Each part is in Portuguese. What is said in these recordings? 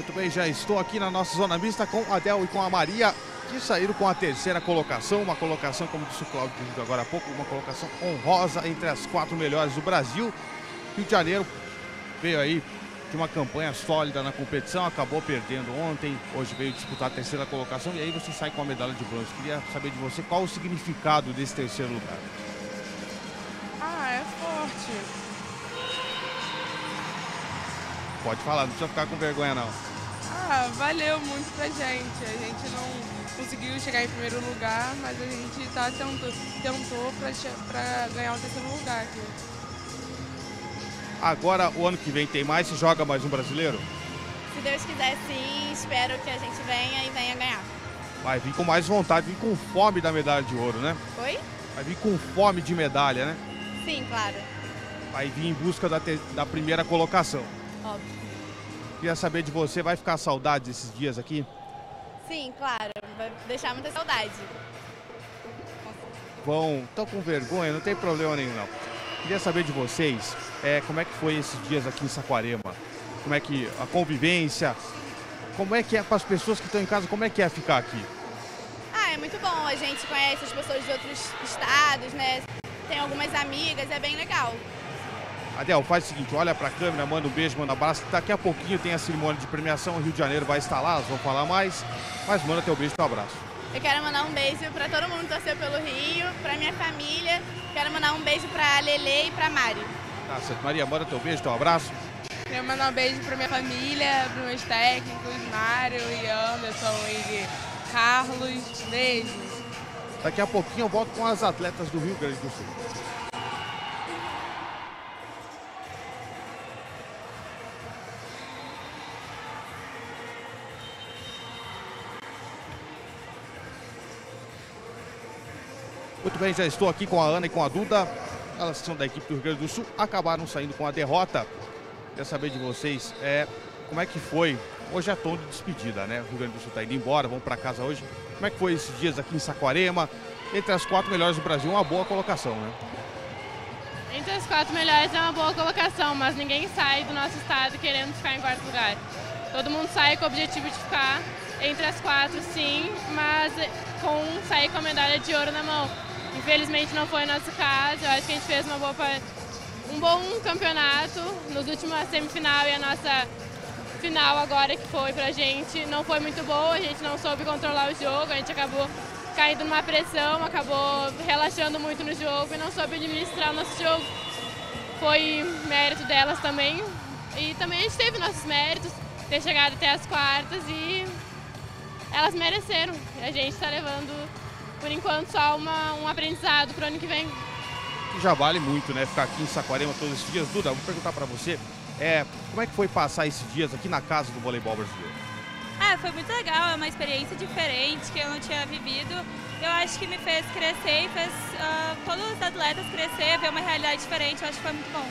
Muito bem, já estou aqui na nossa zona mista com a Adel e com a Maria, que saíram com a terceira colocação, uma colocação, como disse o Cláudio agora há pouco, uma colocação honrosa entre as quatro melhores do Brasil. Rio de Janeiro veio aí de uma campanha sólida na competição, acabou perdendo ontem, hoje veio disputar a terceira colocação e aí você sai com a medalha de bronze. Queria saber de você qual o significado desse terceiro lugar. Ah, é forte. Pode falar, não precisa ficar com vergonha não. Ah, valeu muito pra gente. A gente não conseguiu chegar em primeiro lugar, mas a gente tá tentou, tentou pra, pra ganhar o terceiro lugar aqui. Agora, o ano que vem tem mais, se joga mais um brasileiro? Se Deus quiser, sim. Espero que a gente venha e venha ganhar. Vai vir com mais vontade, vir com fome da medalha de ouro, né? Oi? Vai vir com fome de medalha, né? Sim, claro. Vai vir em busca da, te- da primeira colocação. Óbvio. Queria saber de você, vai ficar saudade desses dias aqui? Sim, claro. Vai deixar muita saudade. Vão, estão com vergonha, não tem problema nenhum não. Queria saber de vocês, é, como é que foi esses dias aqui em Saquarema? Como é que a convivência, como é que é para as pessoas que estão em casa, como é que é ficar aqui? Ah, é muito bom. A gente conhece as pessoas de outros estados, né? Tem algumas amigas, é bem legal. Adel, faz o seguinte, olha para a câmera, manda um beijo, manda um abraço. Daqui a pouquinho tem a cerimônia de premiação, o Rio de Janeiro vai estar lá, vamos falar mais. Mas manda teu beijo e teu abraço. Eu quero mandar um beijo pra todo mundo que torceu pelo Rio, pra minha família. Quero mandar um beijo pra Lele e pra Mari. Tá certo. Maria, manda teu beijo, teu abraço. Queria mandar um beijo pra minha família, pros meus técnicos, Mário e Anderson e Carlos. Beijos. Daqui a pouquinho eu volto com as atletas do Rio Grande do Sul. Muito bem, já estou aqui com a Ana e com a Duda. Elas são da equipe do Rio Grande do Sul, acabaram saindo com a derrota. Queria saber de vocês é, como é que foi. Hoje é tom de despedida, né? O Rio Grande do Sul está indo embora, vão para casa hoje. Como é que foi esses dias aqui em Saquarema? Entre as quatro melhores do Brasil, uma boa colocação, né? Entre as quatro melhores é uma boa colocação, mas ninguém sai do nosso estado querendo ficar em quarto lugar. Todo mundo sai com o objetivo de ficar entre as quatro, sim, mas com sair com a medalha de ouro na mão. Infelizmente não foi o nosso caso, eu acho que a gente fez uma boa, um bom campeonato nos últimos semifinal e a nossa final agora que foi pra gente não foi muito boa, a gente não soube controlar o jogo, a gente acabou caindo numa pressão, acabou relaxando muito no jogo e não soube administrar o nosso jogo. Foi mérito delas também. E também a gente teve nossos méritos, ter chegado até as quartas e elas mereceram. A gente está levando, por enquanto, só uma, um aprendizado para o ano que vem. Que já vale muito, né? Ficar aqui em Saquarema todos esses dias. Duda, vou perguntar para você, é, como é que foi passar esses dias aqui na casa do voleibol brasileiro? Ah, foi muito legal, é uma experiência diferente que eu não tinha vivido. Eu acho que me fez crescer e fez ah, todos os atletas crescer, ver uma realidade diferente. Eu acho que foi muito bom.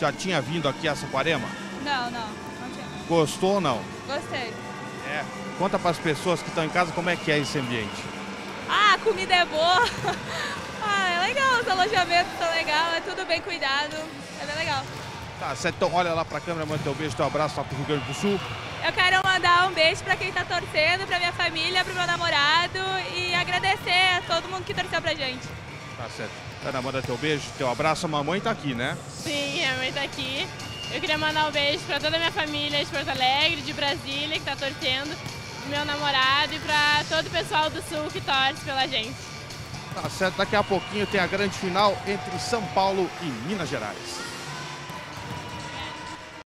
Já tinha vindo aqui a Saquarema? Não, não, não tinha. Gostou ou não? Gostei. É. Conta para as pessoas que estão em casa como é que é esse ambiente. Ah, a comida é boa. ah, é legal, os alojamentos são legais, é tudo bem cuidado. É bem legal. Tá certo, então olha lá para a câmera, manda teu beijo, teu abraço lá pro Rio Grande do Sul. Eu quero mandar um beijo pra quem tá torcendo, pra minha família, pro meu namorado e agradecer a todo mundo que torceu pra gente. Tá certo. Ana, manda teu beijo, teu abraço. A mamãe tá aqui, né? Sim, a mãe tá aqui. Eu queria mandar um beijo para toda a minha família de Porto Alegre, de Brasília, que tá torcendo, meu namorado e para todo o pessoal do Sul que torce pela gente. Tá certo, daqui a pouquinho tem a grande final entre São Paulo e Minas Gerais.